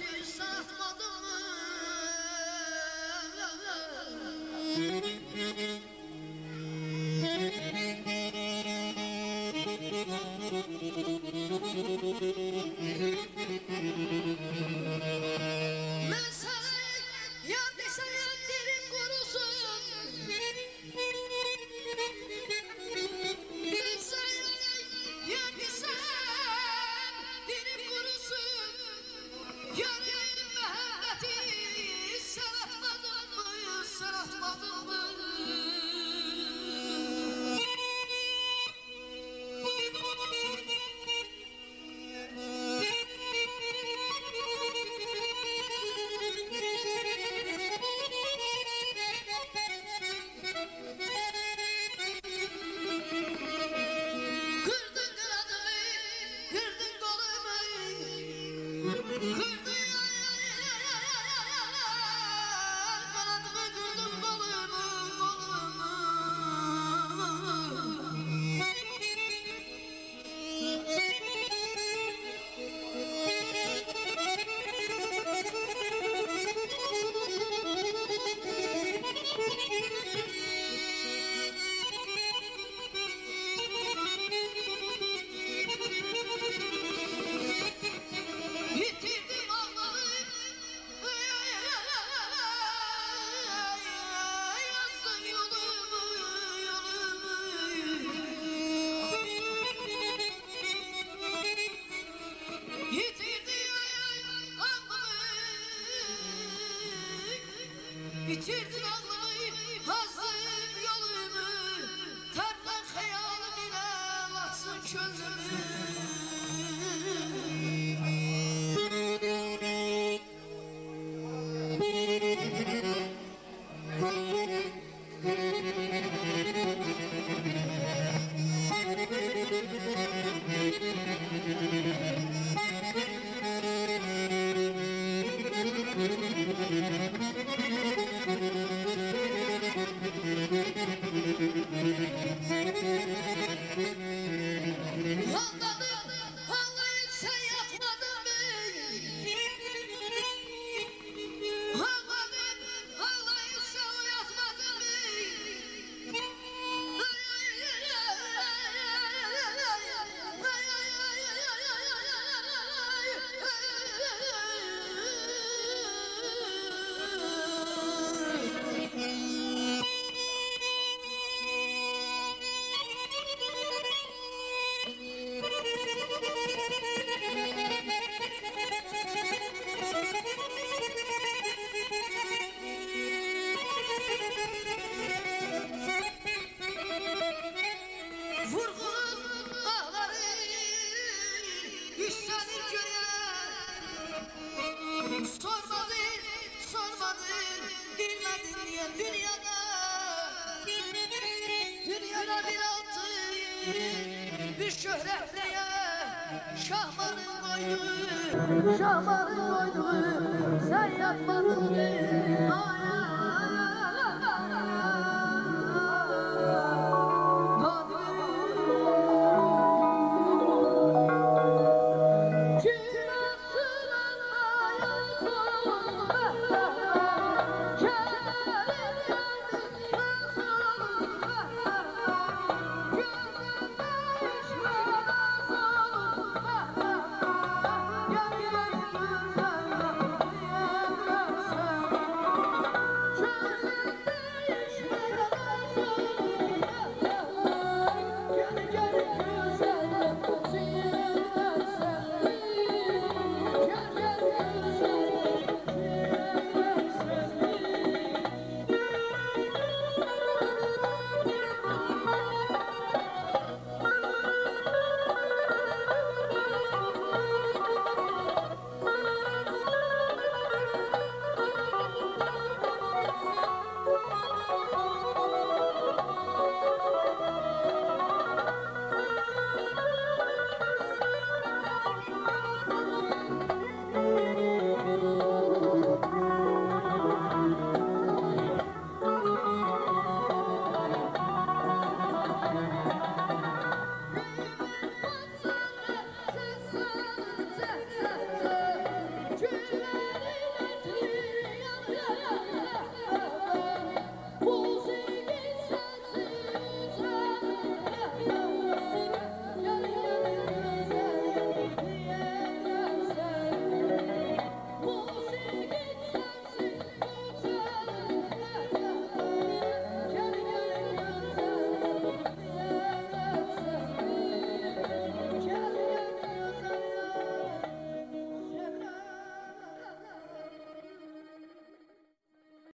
ki satmadım Kırdın kolumu Kırdın Bitirdin aklımı, hazır yolumu Tarlan hayalim ile batsın çözümü Thank you. London! bir şöhretliye şahmanın koydu şahmanın koydu sen yapmadın. Diye